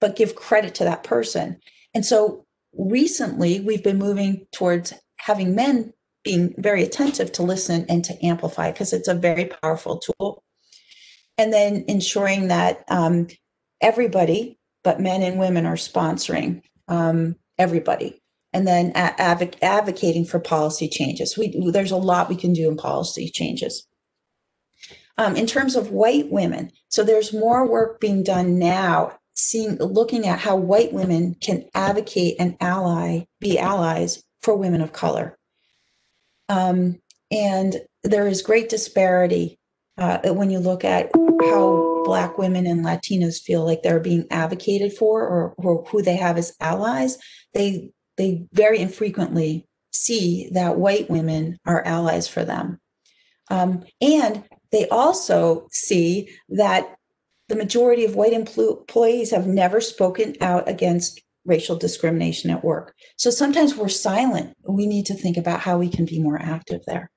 but give credit to that person. And so recently we've been moving towards having men being very attentive to listen and to amplify because it's a very powerful tool. And then ensuring that um, everybody, but men and women, are sponsoring um, everybody. And then adv- advocating for policy changes. We, there's a lot we can do in policy changes. Um, in terms of white women, so there's more work being done now, seeing looking at how white women can advocate and ally, be allies for women of color. Um, and there is great disparity uh, when you look at how Black women and Latinos feel like they're being advocated for or, or who they have as allies. They they very infrequently see that white women are allies for them. Um, and they also see that the majority of white employees have never spoken out against racial discrimination at work. So sometimes we're silent. We need to think about how we can be more active there.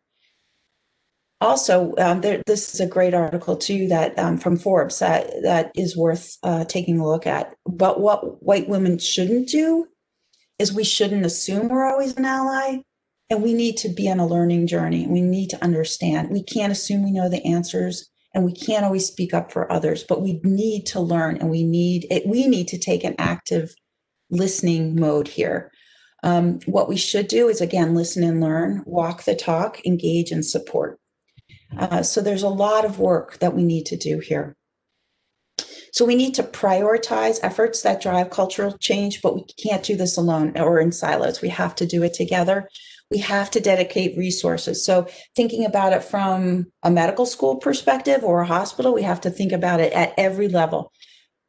Also, um, there, this is a great article too that um, from Forbes that that is worth uh, taking a look at. But what white women shouldn't do is we shouldn't assume we're always an ally, and we need to be on a learning journey. We need to understand. We can't assume we know the answers, and we can't always speak up for others. But we need to learn, and we need it, we need to take an active listening mode here. Um, what we should do is again listen and learn, walk the talk, engage and support. Uh, so there's a lot of work that we need to do here. So we need to prioritize efforts that drive cultural change, but we can't do this alone or in silos. We have to do it together. We have to dedicate resources. So thinking about it from a medical school perspective or a hospital, we have to think about it at every level,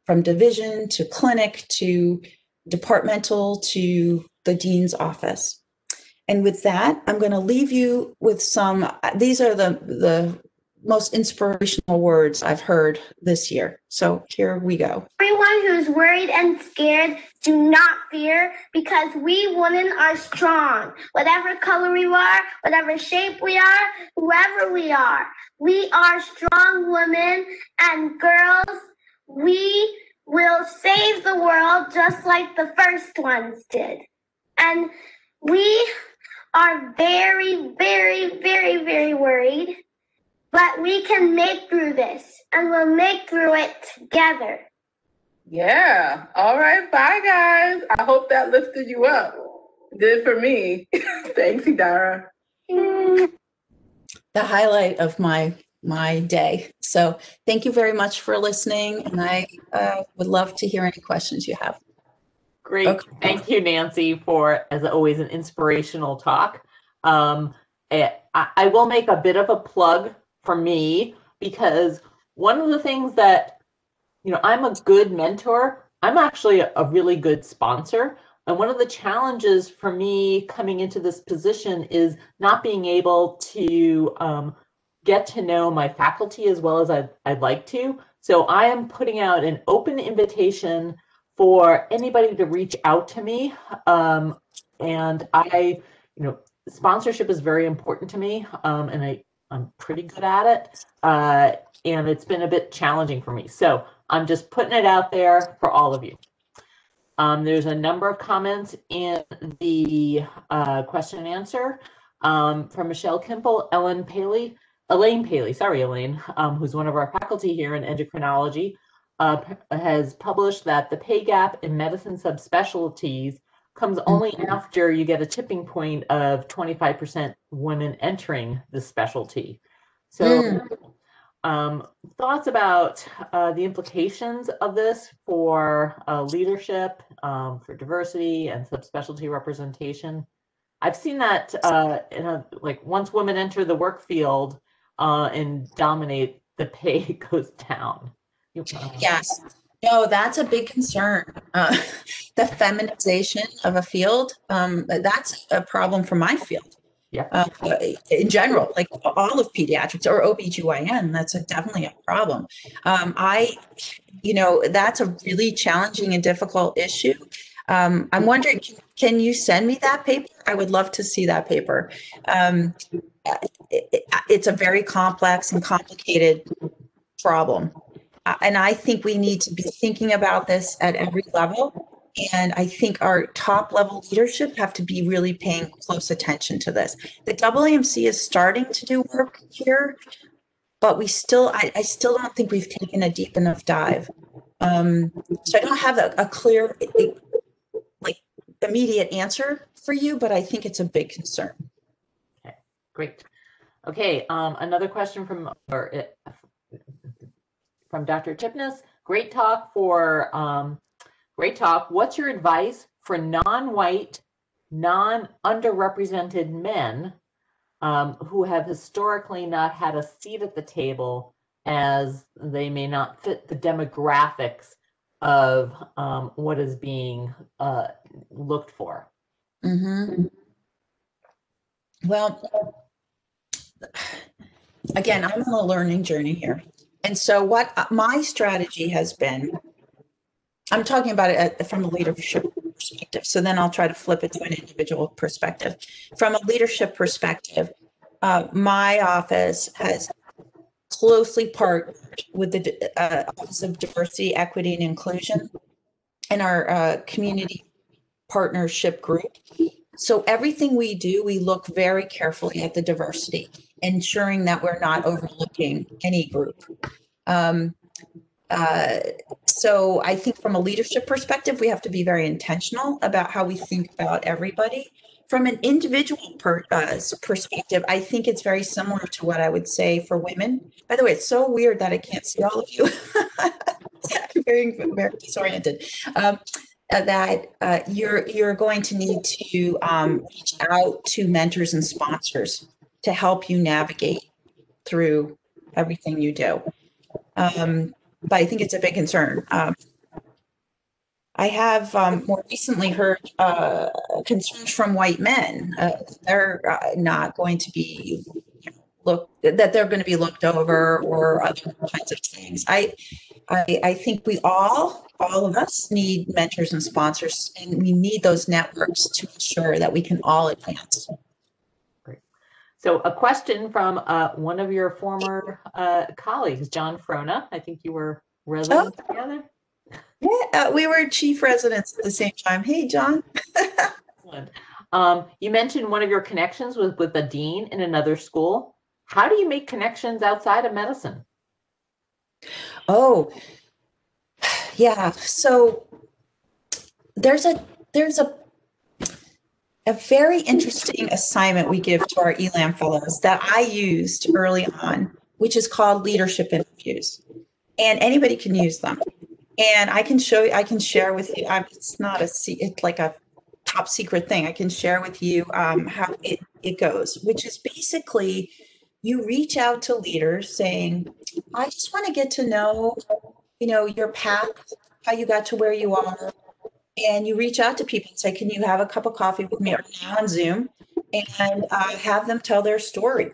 from division to clinic to departmental to the dean's office. And with that, I'm going to leave you with some, these are the, the most inspirational words I've heard this year. So here we go. Everyone who's worried and scared, do not fear because we women are strong. Whatever color we are, whatever shape we are, whoever we are, we are strong women and girls. We will save the world just like the first ones did. And we are very, very, very, very worried, but we can make through this and we'll make through it together. Yeah. All right. Bye, guys. I hope that lifted you up. did for me. (laughs) Thanks, Idara. The highlight of my my day. So thank you very much for listening, and I uh, would love to hear any questions you have. Great. Okay. Thank you, Nancy, for, as always, an inspirational talk. Um, eh, I, I will make a bit of a plug for me because one of the things that, you know, I'm a good mentor. I'm actually a, a really good sponsor. And one of the challenges for me coming into this position is not being able to um, get to know my faculty as well as I'd, I'd like to. So I am putting out an open invitation for anybody to reach out to me. Um, and I, you know, sponsorship is very important to me, um, and I, I'm pretty good at it. Uh, and it's been a bit challenging for me. So I'm just putting it out there for all of you. Um, there's a number of comments in the uh, question and answer um, from Michelle Kimple, Ellen Paley, Elaine Paley, sorry, Elaine, um, who's one of our faculty here in endocrinology, uh, has published that the pay gap in medicine subspecialties comes only mm-hmm. after you get a tipping point of 25% women entering the specialty. So, mm. um, thoughts about uh, the implications of this for uh, leadership, um, for diversity and subspecialty representation? I've seen that uh, in a, like once women enter the work field, uh, and dominate, the pay (laughs) goes down. Yes. No, that's a big concern. Uh, (laughs) the feminization of a field, um, that's a problem for my field. Yeah. Uh, in general, like all of pediatrics or OBGYN, that's a, definitely a problem. Um, I, you know, that's a really challenging and difficult issue. Um, I'm wondering, can you send me that paper? I would love to see that paper. Um, it, it's a very complex and complicated problem. Uh, and I think we need to be thinking about this at every level. And I think our top level leadership have to be really paying close attention to this. The AAMC is starting to do work here, but we still, I, I still don't think we've taken a deep enough dive. Um, so I don't have a, a clear, immediate answer for you, but I think it's a big concern. Okay, great. Okay, um, another question from, or, uh, from Dr. Chipness. Great talk for, um, great talk. What's your advice for non-white, non-underrepresented men um, who have historically not had a seat at the table as they may not fit the demographics of um, what is being uh, looked for? Mm-hmm. Well, again, I'm on a learning journey here. And so, what my strategy has been, I'm talking about it from a leadership perspective. So then I'll try to flip it to an individual perspective. From a leadership perspective, uh, my office has closely partnered with the uh, Office of Diversity, Equity, and Inclusion and our uh, community partnership group. So everything we do, we look very carefully at the diversity, ensuring that we're not overlooking any group. Um, uh, so I think from a leadership perspective, we have to be very intentional about how we think about everybody. From an individual per, uh, perspective, I think it's very similar to what I would say for women. By the way, it's so weird that I can't see all of you. (laughs) I'm very, very disoriented. Um, uh, that uh, you're you're going to need to um, reach out to mentors and sponsors to help you navigate through everything you do. Um, but I think it's a big concern. Um, I have um, more recently heard uh, concerns from white men. Uh, they're uh, not going to be look that they're going to be looked over or other kinds of things. I, I, I think we all, all of us, need mentors and sponsors, and we need those networks to ensure that we can all advance. Great. So a question from uh, one of your former uh, colleagues, John Frohna. I think you were residents together. Yeah, uh, we were chief residents at the same time. Hey, John. (laughs) Excellent. Um, you mentioned one of your connections was with a dean in another school. How do you make connections outside of medicine? Oh, yeah. So there's a there's a a very interesting assignment we give to our ELAM fellows that I used early on, which is called leadership interviews, and anybody can use them. And I can show you, I can share with you. I'm, it's not a it's like a top secret thing. I can share with you um, how it it goes, which is basically you reach out to leaders saying, I just want to get to know, you know, your path, how you got to where you are. And you reach out to people and say, Can you have a cup of coffee with me right now on Zoom and uh, have them tell their story?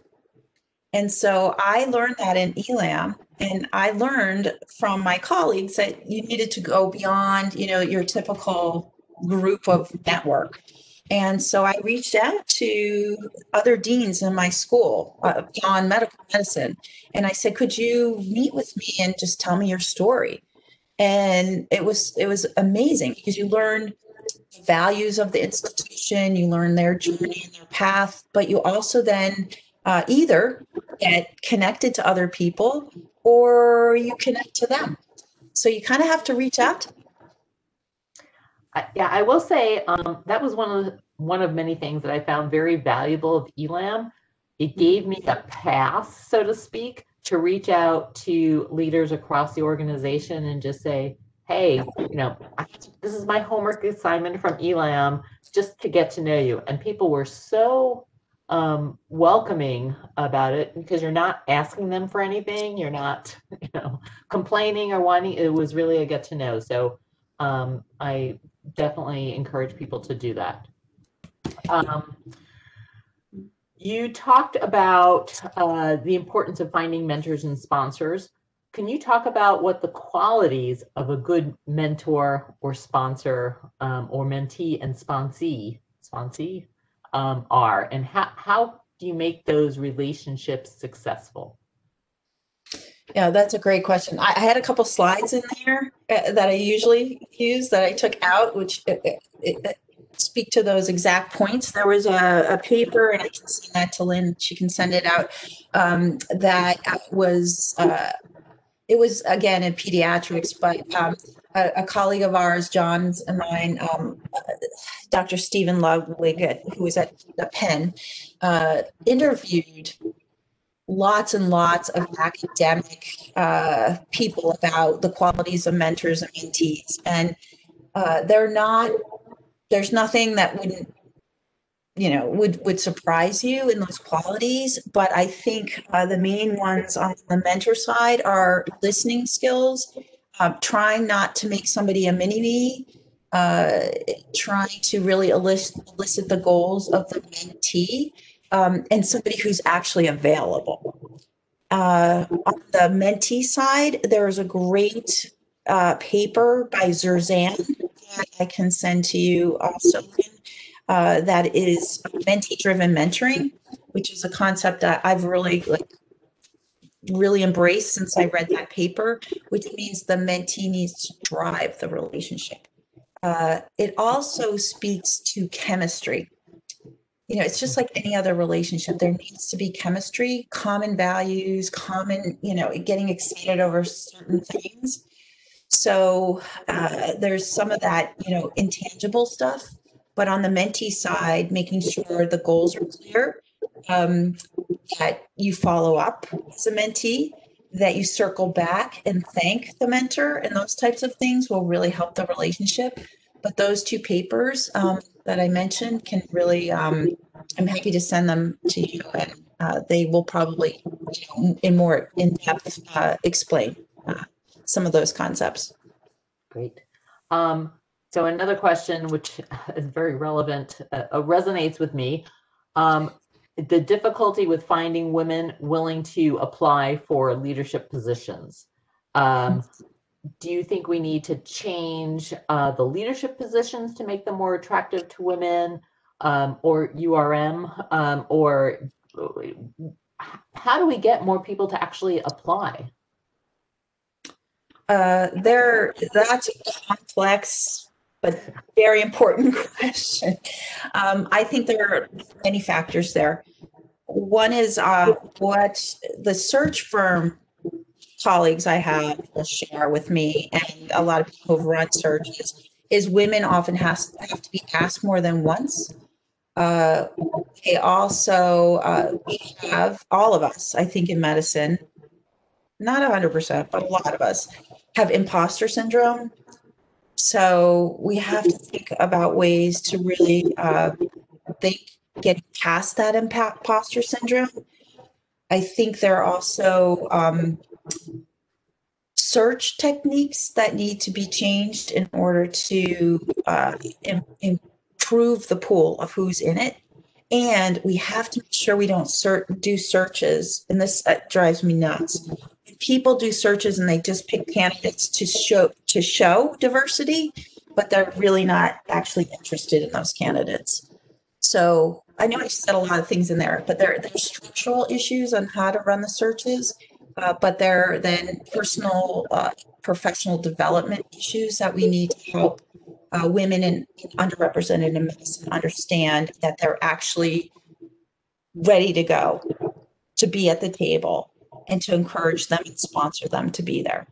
And so I learned that in ELAM. And I learned from my colleagues that you needed to go beyond, you know, your typical group of network. And so I reached out to other deans in my school uh, medical medicine. And I said, could you meet with me and just tell me your story? And it was it was amazing because you learn values of the institution, you learn their journey and their path, but you also then uh, either get connected to other people or you connect to them. So you kind of have to reach out to I, yeah, I will say um, that was one of the, one of many things that I found very valuable of ELAM. It gave me a pass, so to speak, to reach out to leaders across the organization and just say, "Hey, you know, I, this is my homework assignment from ELAM, just to get to know you." And people were so um, welcoming about it because you're not asking them for anything, you're not, (laughs) you know, complaining or wanting. It was really a get to know. So um, I definitely encourage people to do that. Um, you talked about uh, the importance of finding mentors and sponsors. Can you talk about what the qualities of a good mentor or sponsor um, or mentee and sponsee, sponsee um, are, and how, how do you make those relationships successful? Yeah, that's a great question. I, I had a couple slides in there uh, that I usually use that I took out, which uh, uh, uh, speak to those exact points. There was a, a paper, and I can send that to Lynn. She can send it out. Um, that was uh, it was again in pediatrics, but um, a, a colleague of ours, John's and mine, um, Dr. Stephen Ludwig, who was at the Penn, uh, interviewed lots and lots of academic uh, people about the qualities of mentors and mentees, and uh, they're not. There's nothing that wouldn't you know would would surprise you in those qualities but i think uh, the main ones on the mentor side are listening skills uh, trying not to make somebody a mini me uh, trying to really elicit, elicit the goals of the mentee um, and somebody who's actually available. Uh, on the mentee side there's a great uh, paper by zerzan that i can send to you also uh, that is mentee driven mentoring, which is a concept that I've really like really embraced since I read that paper, which means the mentee needs to drive the relationship. Uh, it also speaks to chemistry. You know, it's just like any other relationship. There needs to be chemistry, common values, common, you know, getting excited over certain things. So uh, there's some of that, you know, intangible stuff but on the mentee side, making sure the goals are clear, um, that you follow up as a mentee, that you circle back and thank the mentor, and those types of things will really help the relationship. But those two papers um, that I mentioned can really, um, I'm happy to send them to you, and uh, they will probably, in more in depth, uh, explain uh, some of those concepts. Great. Um, so another question, which (laughs) is very relevant, uh, uh, resonates with me. Um, the difficulty with finding women willing to apply for leadership positions. Um, do you think we need to change uh, the leadership positions to make them more attractive to women, um, or URM, um, or how do we get more people to actually apply? Uh, there, that's a complex but very important (laughs) question. Um, I think there are many factors there. One is uh, what the search firm colleagues I have will share with me, and a lot of people who've run searches, is women often has, have to be asked more than once. Uh, they also, uh, we have, all of us, I think, in medicine, not 100%, but a lot of us have imposter syndrome so we have to think about ways to really uh, think, get past that imposter syndrome. I think there are also um, search techniques that need to be changed in order to uh, Im- improve the pool of who's in it. And we have to make sure we don't ser- do searches, and this uh, drives me nuts people do searches and they just pick candidates to show to show diversity, but they're really not actually interested in those candidates. So I know I said a lot of things in there, but there there's structural issues on how to run the searches, uh, but there are then personal uh, professional development issues that we need to help uh, women and underrepresented in medicine understand that they're actually ready to go to be at the table and to encourage them and sponsor them to be there.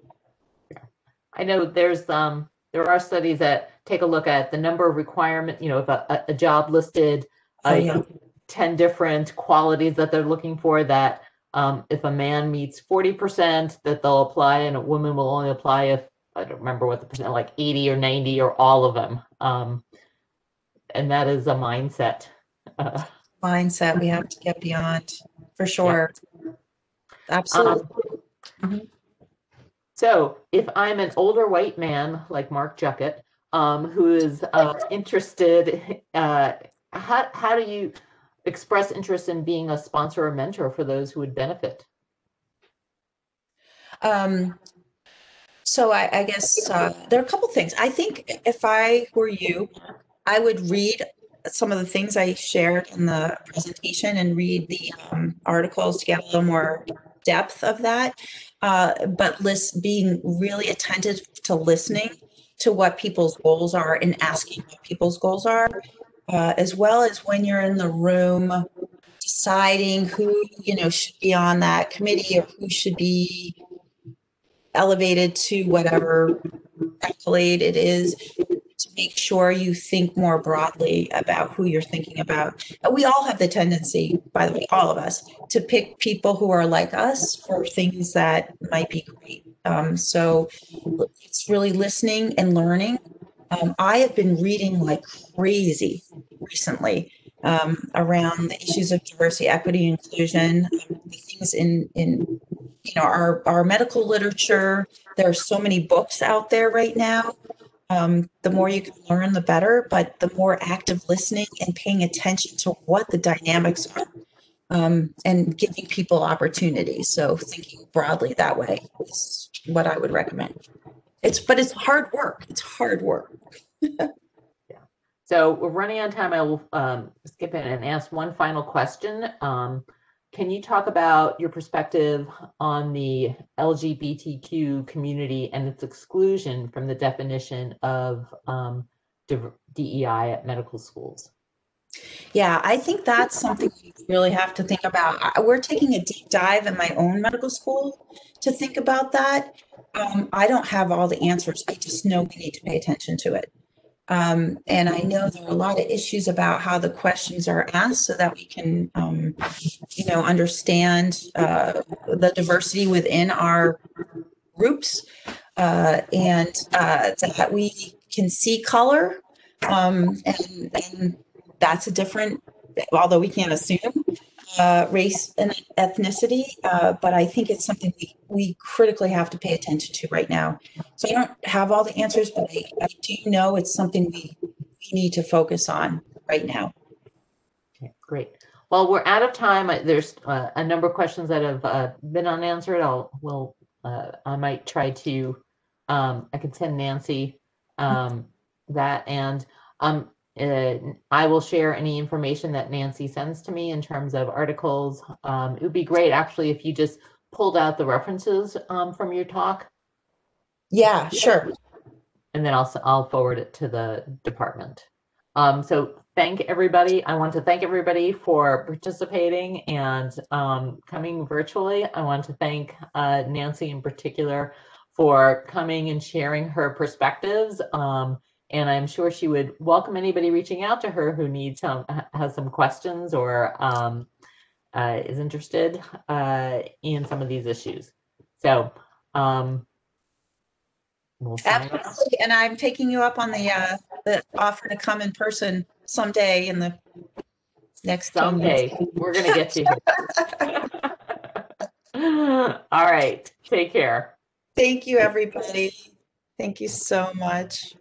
I know there's um there are studies that take a look at the number of requirement, you know, if a, a job listed Oh, uh, yeah. 10 different qualities that they're looking for that um, if a man meets 40% that they'll apply and a woman will only apply if I don't remember what the percent like 80 or 90 or all of them. Um, and that is a mindset. Uh, (laughs) Mindset we have to get beyond for sure. Absolutely. Um, So if I'm an older white man like Mark Juckett, um, who is uh, interested, uh, how, how do you express interest in being a sponsor or mentor for those who would benefit? Um, so I, I guess uh, there are a couple things. I think if I were you, I would read some of the things I shared in the presentation and read the um, articles to get a little more depth of that, uh, but list being really attentive to listening to what people's goals are and asking what people's goals are, uh, as well as when you're in the room deciding who you know should be on that committee or who should be elevated to whatever accolade it is to make sure you think more broadly about who you're thinking about. We all have the tendency, by the way, all of us, to pick people who are like us for things that might be great. Um, so it's really listening and learning. Um, I have been reading like crazy recently um, around the issues of diversity, equity, inclusion, um, the things in in you know our our medical literature. There are so many books out there right now. Um, the more you can learn, the better. But the more active listening and paying attention to what the dynamics are, um, and giving people opportunities. So thinking broadly that way is what I would recommend. It's but it's hard work. It's hard work. (laughs) Yeah. So we're running on time. I will um, skip in and ask one final question. Um, can you talk about your perspective on the LGBTQ community and its exclusion from the definition of um, DEI at medical schools? Yeah, I think that's something we really have to think about. We're taking a deep dive in my own medical school to think about that. Um, I don't have all the answers. I just know we need to pay attention to it. Um, and I know there are a lot of issues about how the questions are asked so that we can, um, you know, understand uh, the diversity within our groups uh, and uh, that we can see color. Um, and, and that's a different, although we can't assume uh, race and ethnicity, uh, but I think it's something we, we critically have to pay attention to right now. So I don't have all the answers, but I, I do know it's something we, we need to focus on right now. Okay, great. Well, we're out of time. There's uh, a number of questions that have uh, been unanswered. I'll, will, uh, I might try to, um, I can send Nancy um, that and um, uh, I will share any information that Nancy sends to me in terms of articles. Um, it would be great actually if you just pulled out the references um, from your talk Yeah, sure. and then I'll, I'll forward it to the department. Um, so thank everybody. I want to thank everybody for participating and um, coming virtually. I want to thank uh, Nancy in particular for coming and sharing her perspectives. Um, and I'm sure she would welcome anybody reaching out to her who needs some, has some questions or um, uh, is interested uh, in some of these issues. So um, we'll. Absolutely. And I'm taking you up on the, uh, the offer to come in person someday in the next. 10 years. Someday, we're gonna get you. (laughs) All right, take care. Thank you, everybody. Thank you so much.